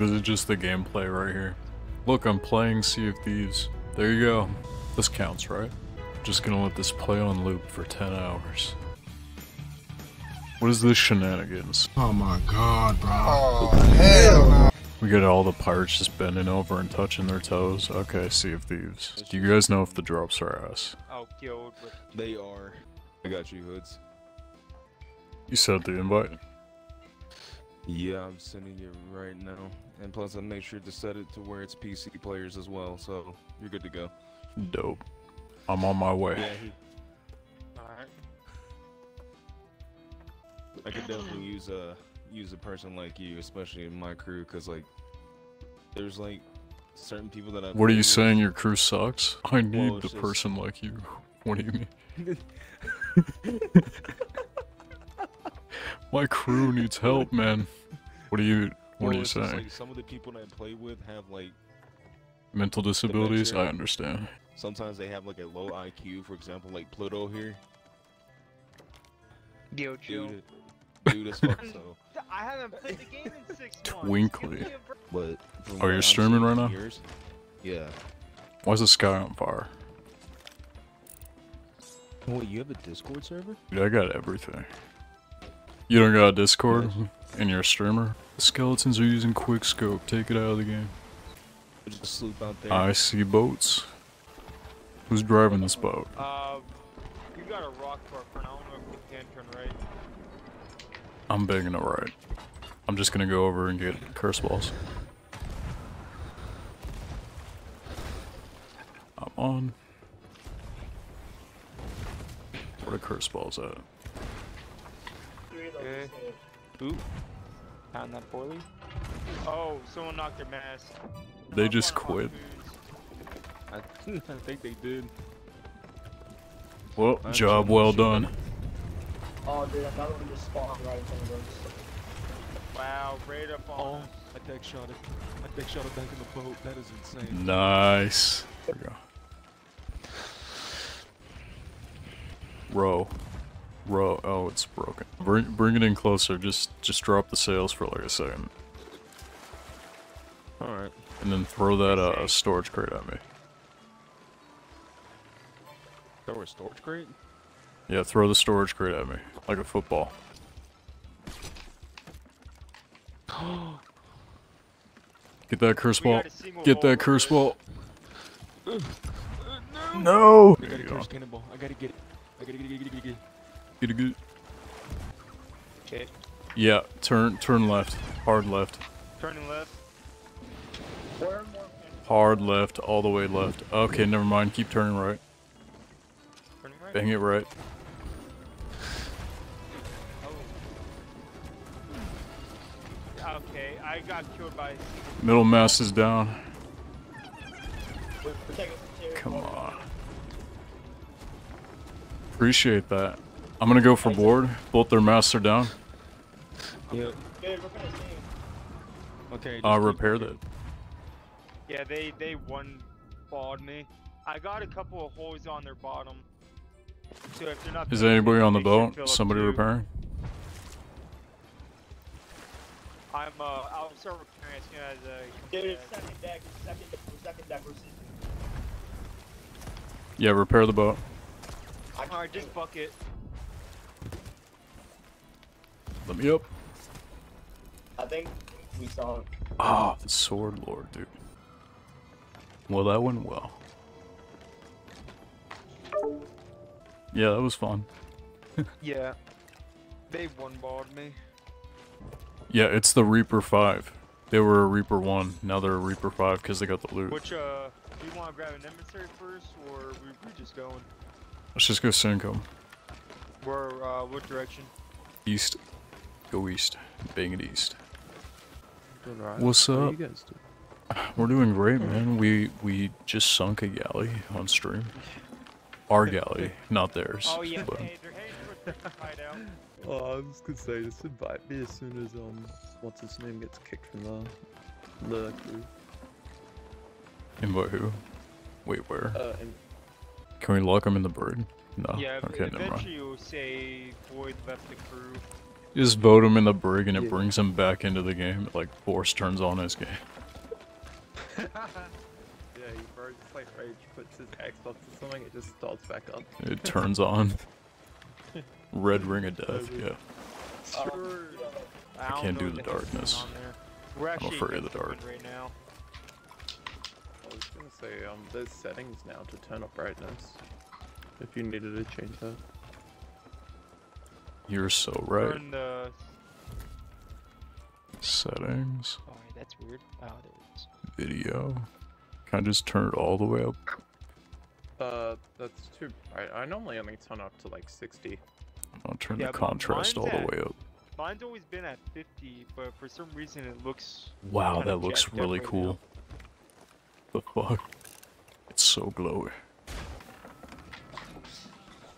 This is just the gameplay right here. Look, I'm playing Sea of Thieves. There you go. This counts, right? Just gonna let this play on loop for 10 hours. What is this shenanigans? Oh my god, bro. Oh, hell no. We got all the pirates just bending over and touching their toes. Okay, Sea of Thieves. Do you guys know if the drops are ass? Oh, Outguild with They are. I got you, Hoods. You said the invite. Yeah, I'm sending it right now. And plus, I made sure to set it to where it's PC players as well, so you're good to go. Dope. I'm on my way. Yeah, he, alright. I could definitely use a use a person like you, especially in my crew, because like, there's like certain people that I. What are you saying? Your crew sucks? I need it's the just- person like you. What do you mean? My crew needs help, man. What are you? What Well, are you it's saying? Like, some of the people that I play with have like Mental disabilities? Dementia. I understand. sometimes they have like a low IQ. For example, like Pluto here. Yo, chill. Dude, dude as fuck. So, I haven't played the game in six months. Twinkly. Give me a break. but from what you're I've streaming right now? yours- yeah. Why is the sky on fire? Wait, you have a Discord server? Dude, I got everything. You don't got a Discord and you're a streamer? The skeletons are using quickscope. Take it out of the game. Just sloop out there. I see boats. Who's driving this boat? Uh, you got a rock for for now. I don't know if you can turn right. I'm begging to ride. I'm just gonna go over and get curse balls. I'm on. Where the curse balls at? Okay. Ooh. Found that poorly. Oh, someone knocked their mask. They Up just quit. I, I think they did. Well, I'm job well done. Oh, dude, I thought we just spawned right in front of us. Wow, right up Oh, on. us. I deck shot it. I deck shot it back in the boat. That is insane. Nice. There we go. Row. Oh, it's broken. Bring bring it in closer. Just just drop the sails for like a second, All right. and then throw that uh, storage crate at me. Throw a storage crate? Yeah, throw the storage crate at me like a football. Get that curse ball. got a Get that curse ball. No. I gotta you go. curse cannonball. I gotta get it. I gotta get it. Get it. Get it. Get it. Get a good. Okay. Yeah, turn turn left. Hard left. Turning left. More Hard left, all the way left. Okay, never mind. Keep turning right. Turning right. Bang it right. Oh. Okay, I got killed by. Middle mast is down. we're protecting the interior. Come on. Appreciate that. I'm gonna go for board. Both their masts are down. Yep. Dude, we're finishing. Okay. I'll just keep repair working. that. Yeah, they they one balled me. I got a couple of holes on their bottom. So if they're not. Is filling, anybody on the boat? Somebody too. repairing? I'm uh, I'll start repairing as soon as I. Dude, come it's back. second deck, it's second deck, second deck, we're. Yeah, repair the boat. I All right, just bucket. Let me up. I think we saw him. Ah, the sword lord, dude. Well, that went well. Yeah, that was fun. Yeah. They one-barred me. Yeah, it's the Reaper 5. They were a Reaper 1, now they're a Reaper 5 because they got the loot. Which uh, do you want to grab an emissary first, or we we just going? Let's just go Syncom. Where uh, what direction? East. Go east. Bang it east. Doing alright. What's What do up? you guys do? We're doing great, man. We we just sunk a galley on stream. Our galley, not theirs. Oh yeah, but- hey, they're heading towards the hideout. Oh, I was gonna say, just invite me as soon as um, what's his name gets kicked from the the crew. Invite who? Wait, where? Uh, and Can we lock him in the bird? No. Yeah, okay, never mind. eventually you'll say Void left the crew. You just vote him in the brig and it Yeah. brings him back into the game. Like Force turns on his game. yeah, he bro just like rage puts his Xbox or something, it just starts back up. It turns on. Red ring of death. Yeah. Sure. I, don't can't know do the darkness. I'm afraid of the dark. right now. I was gonna say, um, there's settings now to turn up brightness. If you needed to change that. You're so right. Turn the. Settings. Oh, wait, that's weird. Oh, there it is. Video. Can I just turn it all the way up? Uh, that's too bright. I normally only turn up to like 60. I'll turn Yeah, the contrast all mine's the at- way up. Mine's always been at 50, but for some reason it looks. Wow, that looks really right cool. The fuck? It's so glowy.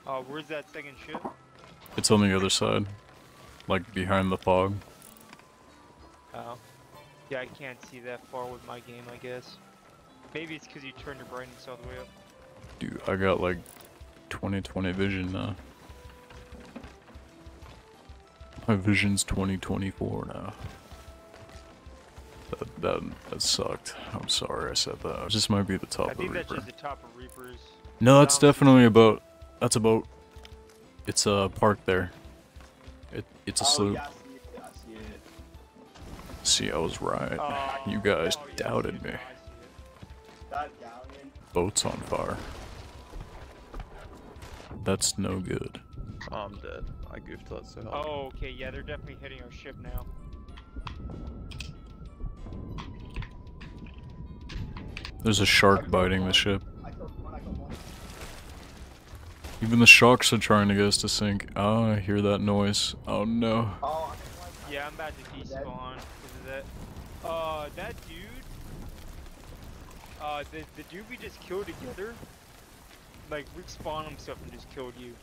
Uh, where's that second ship? It's on the other side. Like behind the fog. Oh. Yeah, I can't see that far with my game, I guess. Maybe it's because you turned your brightness all the way up. Dude, I got like 2020 vision now. My vision's 2024 now. That, that, that sucked. I'm sorry I said that. This might be the top I of think that's Reaper. just the top of Reapers. No, that's definitely about. That's about. It's a park there. It, it's a Oh, sloop. yeah, I see it. Yeah, I see it. See, I was right. Uh, you guys oh, yeah, doubted me. now, I see it. That galleon. Boat's on fire. That's no good. Oh, I'm dead. I goofed that so hard. Oh, okay, yeah, they're definitely hitting our ship now. There's a shark biting the ship. Even the sharks are trying to get us to sink. Oh, I hear that noise. Oh no. Oh, I killed. Yeah, I'm about to Dead. despawn because of that. Uh, that dude. Uh, the the dude we just killed together, like respawned himself and just killed you.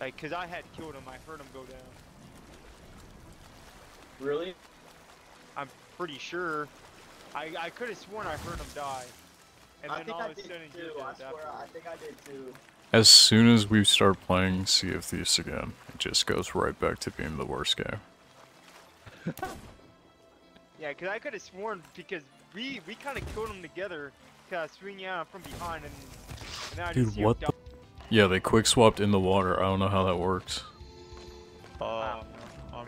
Like, cause I had killed him, I heard him go down. Really? I'm pretty sure. I I could have sworn I heard him die. And I then think all I of a did sudden too. you're I dead swear, I think I did too. As soon as we start playing Sea of Thieves again, it just goes right back to being the worst game. Yeah, cause I could have sworn because we we kind of killed them together. Cause I was swinging out from behind and, and then I Dude, just see him what die. the- Yeah, they quick swapped in the water. I don't know how that works. Uh, I mean,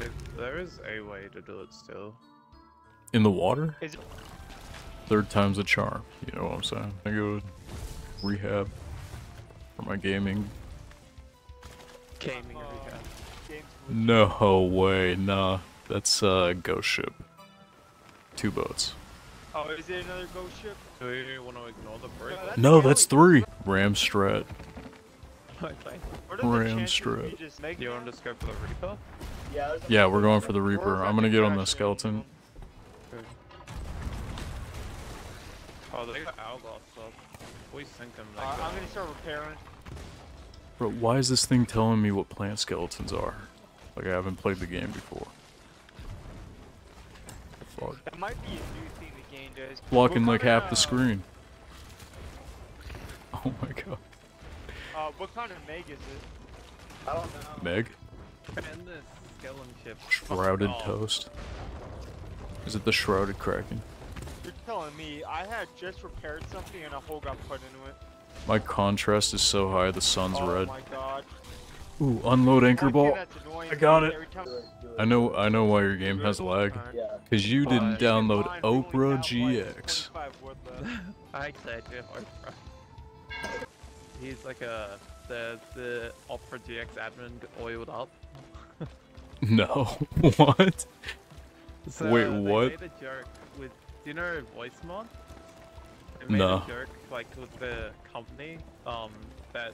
uh, if there is a way to do it still. In the water? Is Third time's a charm. You know what I'm saying? I go to rehab for my gaming. Gaming rehab. No way, nah. That's uh, Ghost Ship. Two boats. Oh, is it another ghost ship? Do you want to ignore the break? that's- No, that's three. Ram Strat. okay. What are the Ram chances strap. we just make You want to just go for the Reaper? Yeah, Yeah, we're going for the Reaper. I I'm gonna get on the crash right into skeleton. Oh, they got Hourglass up. We sink them Uh, I'm gonna start repairing. Bro, why is this thing telling me what plant skeletons are? Like I haven't played the game before. The fuck? That might be a new thing the game does. Blocking like half of, the screen. Oh my god. Uh, what kind of meg is it? I don't know. Meg? And the skeleton ship. Shrouded Oh, toast. Is it the shrouded kraken? You're telling me I had just repaired something and a hole got put into it. My contrast is so high the sun's oh red. my god. Ooh, unload anchor One ball. I got it. every time- Do it, do it. I know I know why your game has lag. Cause you didn't download Mine, we only Opera have, like, GX. 25 wood left. I said you Opera. He's like a the the Opera GX admin oiled up. No. what? So Wait, they what? Made a joke with do you know voice mod? They made No. a joke like with the company um that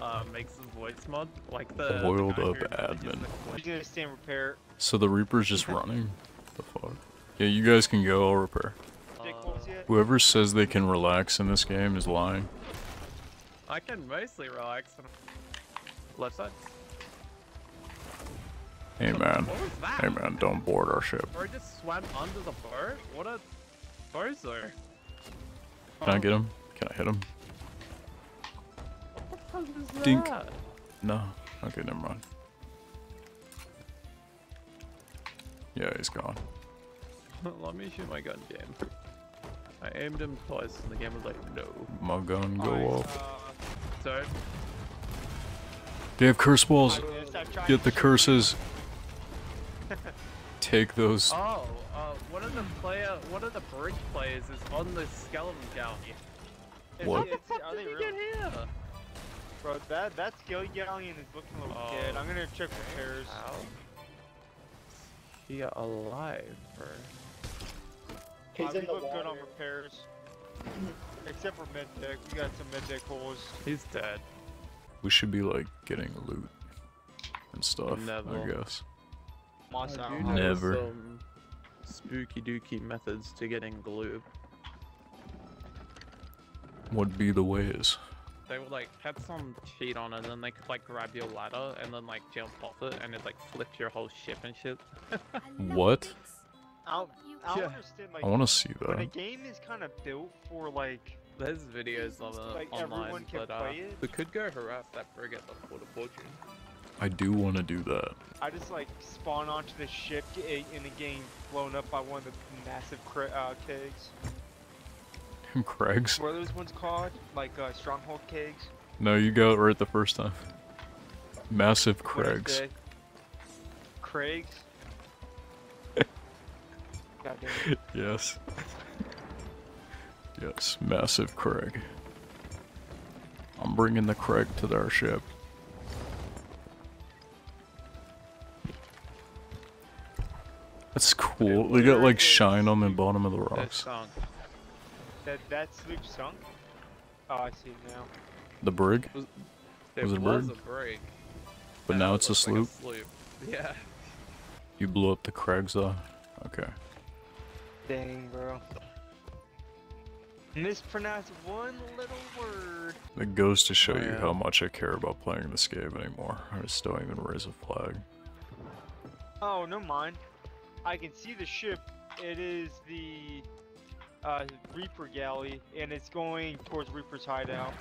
uh makes the voice mod like the the Oiled up admin. the I'm voice- just gonna stay and repair. So the Reaper's just running? The fuck? Yeah, you guys can go, I'll repair. Dick? Whoever says they can relax in this game is lying. I can mostly relax. Left side. Hey man. What was that? Hey man, don't board our ship. Bro just swam under the boat? What a bars are. Can I get him? Can I hit him? What Dink. That? No. Okay, never mind. Yeah, he's gone. Let me shoot my gun, damn. I aimed him twice and the game was like, no. My gun go off. Uh, sorry. They have curse balls. Get the curses. Take those. Oh, one of the player, one of the bridge players is on the skeleton galley. Is What? it- it's- How are did they he get here? Bro, that that skill galleon is looking a little Oh, dead. I'm gonna check repairs. How? He got alive, bro. He's Uh, in we the look good on repairs. Except for mid deck, we got some mid deck holes. He's dead. We should be like getting loot and stuff. I Never. guess. Moss I out. do Never. some spooky dooky methods to getting glue. What be the ways? They would like have some cheat on it, and then they could like grab your ladder and then like jump off it, and it like flip your whole ship and shit. What? I don't, I don't Yeah. understand, like, I want to see when a that. game is kind of built for, like, There's videos of it Like, online, but uh, it? we could go harass that brig at the Port of Fortune. I do want to do that. I just, like, spawn onto the ship get in the game blown up by one of the massive uh, kegs. Craig's? What are those ones called? Like, uh, stronghold kegs? No, you got it right the first time. Massive Craigs. Craigs? God damn it. Yes. Yes, massive Craig. I'm bringing the Craig to their ship. Cool. They got like shine on the bottom of the rocks. That, that sloop sunk? Oh, I see now. The brig, There Was it a was brig? a brig. but now it's a looks like sloop. sloop. Yeah. You blew up the Craigs though. Okay. Dang, bro. Mispronounced one little word. It goes to show you how much I care about playing this game anymore. I just don't even raise a flag. Oh, no mind. I can see the ship. It is the uh, Reaper galley, and it's going towards Reaper's hideout.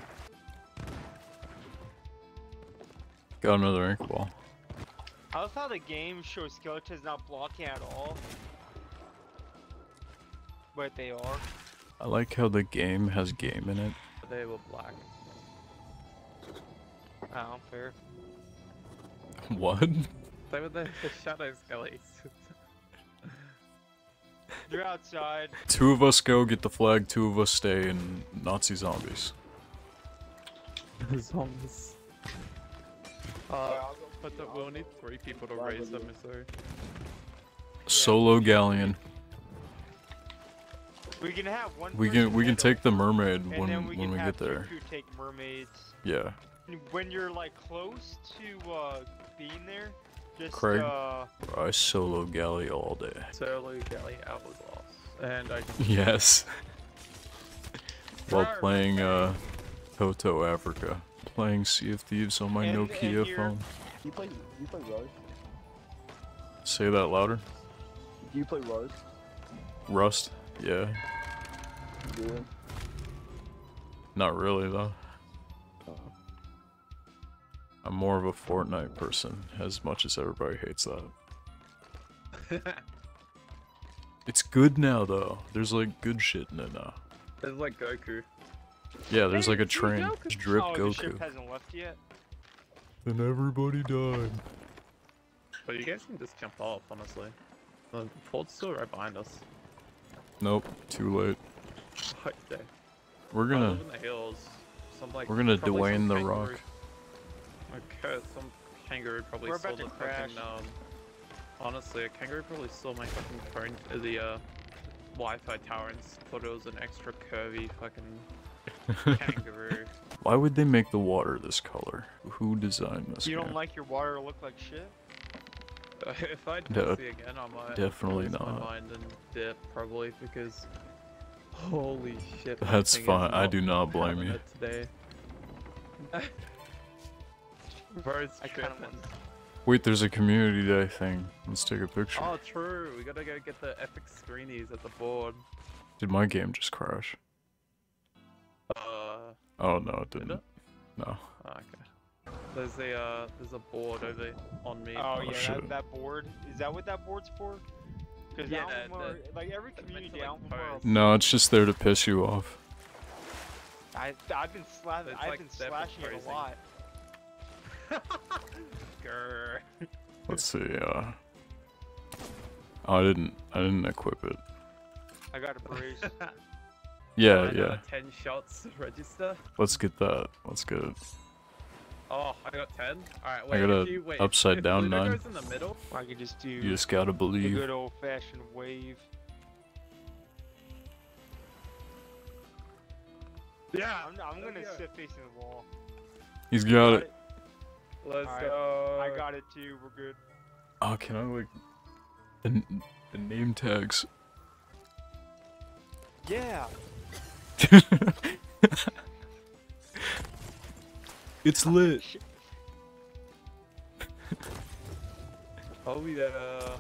Got another ink ball. I love how the game shows skeletons not blocking at all. But they are. I like how the game has game in it. They were black. Oh, fair. What? They were the, the shadow skellies. They're outside. Two of us go get the flag, two of us stay in Nazi zombies. Zombies. Uh, but the, we'll need three people to raise them, so. Solo galleon. We can have one. We can we can take the mermaid and when we when can we have get there. Tuku take mermaids. Yeah. When you're like close to uh, being there, just Craig? uh, I solo galley all day. Solo Galley Hourglass. And I just. Yes. While playing uh Toto Africa. Playing Sea of Thieves on my And- and Nokia here- phone. You play you play Rose? Say that louder. Do you play Rose? Rust? Yeah. You do? Not really though. I'm more of a Fortnite person, as much as everybody hates that. It's good now though. There's like good shit in it now. It's like Goku. Yeah, there's like a train. Goku- drip oh, the ship Goku. hasn't left yet. Then everybody died. But you guys can just jump off, honestly. The port's still right behind us. Nope, too late. Right. We're gonna in the hills. Some, like, we're gonna probably Dwayne the kangaroo- Rock. Okay, some kangaroo probably We're stole about the crash. fucking, um... Honestly, a kangaroo probably stole my fucking phone, uh, the, uh, Wi-Fi tower and s- thought it was an extra curvy fucking kangaroo. Why would they make the water this color? Who designed this? You don't game? like your water look like shit? if I No, see again, I might definitely lose my not. mind and dip, probably, because... Holy shit. That's fine. I do not blame you. Today. Bro's I kind of tripping. Wait, there's a community day thing. Let's take a picture. Oh, true. We gotta go get the epic screenies at the board. Did my game just crash? Uh, Oh no, it Did didn't. it? No. oh, okay. There's a uh, there's a board over on me. Oh, Oh, yeah, that, that board. Is that what that board's for? Because Yeah, Alphamore, the- like every it's meant community to, like, Alphamore. No, it's just there to piss you off. I I've been slapping. I've like been they're slashing it a lot. Grr. Let's see, uh... Oh, I didn't, I didn't equip it. I got a brace. Yeah, I yeah. Ten shots register. Let's get that. Let's get it. Oh, I got ten. All right, wait. I got a you, wait, upside if down Pluto nine. goes in the middle. I can just do You just gotta believe. good old fashioned wave. Yeah. I'm, I'm gonna sit facing the wall. He's got it. Let's Alright, go. I got it too. We're good. Oh, can I like... The, the name tags. Yeah. it's lit. Oh uh, yeah.